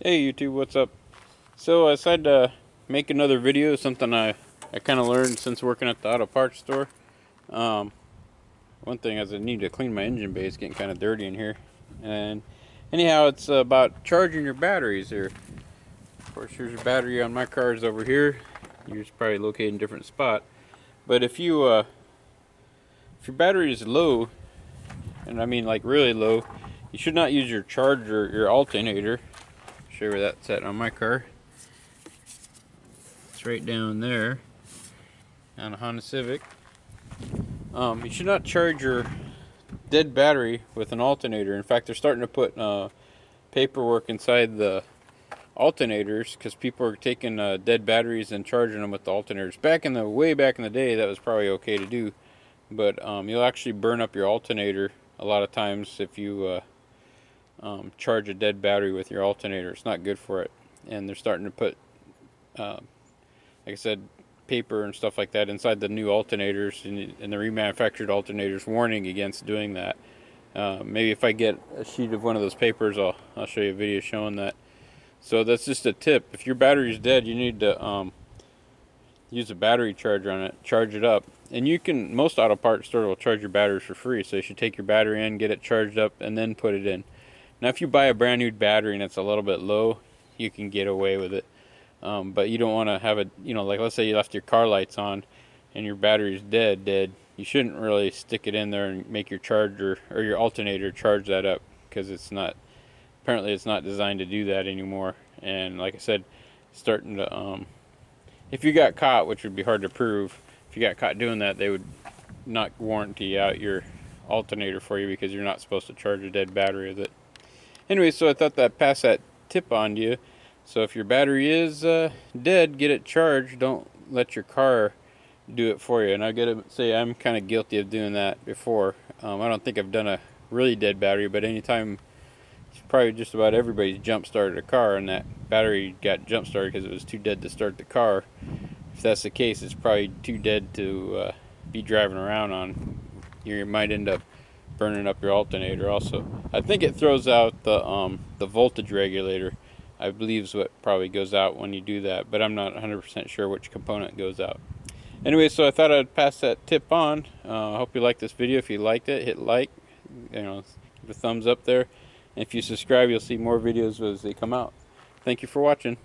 Hey YouTube, what's up? So I decided to make another video, something I, I kind of learned since working at the auto parts store. Um, one thing is I need to clean my engine bay, it's getting kind of dirty in here. And anyhow, it's about charging your batteries here. Of course, here's your battery on my car is over here. Yours probably located in a different spot. But if you, uh, if your battery is low, and I mean like really low, you should not use your charger, your alternator, where that's at on my car. It's right down there on a Honda Civic. Um, you should not charge your dead battery with an alternator. In fact, they're starting to put uh, paperwork inside the alternators because people are taking uh, dead batteries and charging them with the alternators. Back in the way back in the day, that was probably okay to do, but um, you'll actually burn up your alternator a lot of times if you uh, um, charge a dead battery with your alternator. It's not good for it. And they're starting to put, uh, like I said, paper and stuff like that inside the new alternators and, and the remanufactured alternators warning against doing that. Uh, maybe if I get a sheet of one of those papers, I'll, I'll show you a video showing that. So that's just a tip. If your battery is dead, you need to um, use a battery charger on it, charge it up. And you can, most auto parts store will charge your batteries for free. So you should take your battery in, get it charged up, and then put it in. Now, if you buy a brand new battery and it's a little bit low, you can get away with it. Um, but you don't want to have it, you know, like let's say you left your car lights on and your battery's dead, dead. You shouldn't really stick it in there and make your charger or your alternator charge that up because it's not, apparently it's not designed to do that anymore. And like I said, starting to, um, if you got caught, which would be hard to prove, if you got caught doing that, they would not warranty out your alternator for you because you're not supposed to charge a dead battery with it. Anyway, so I thought that I'd pass that tip on to you. So if your battery is uh, dead, get it charged. Don't let your car do it for you. And I gotta say, I'm kind of guilty of doing that before. Um, I don't think I've done a really dead battery, but anytime, it's probably just about everybody's jump started a car, and that battery got jump started because it was too dead to start the car. If that's the case, it's probably too dead to uh, be driving around on. You might end up burning up your alternator also. I think it throws out the um, the voltage regulator. I believe is what probably goes out when you do that, but I'm not 100% sure which component goes out. Anyway, so I thought I'd pass that tip on. Uh, I hope you liked this video. If you liked it, hit like, you know, give a thumbs up there. And if you subscribe, you'll see more videos as they come out. Thank you for watching.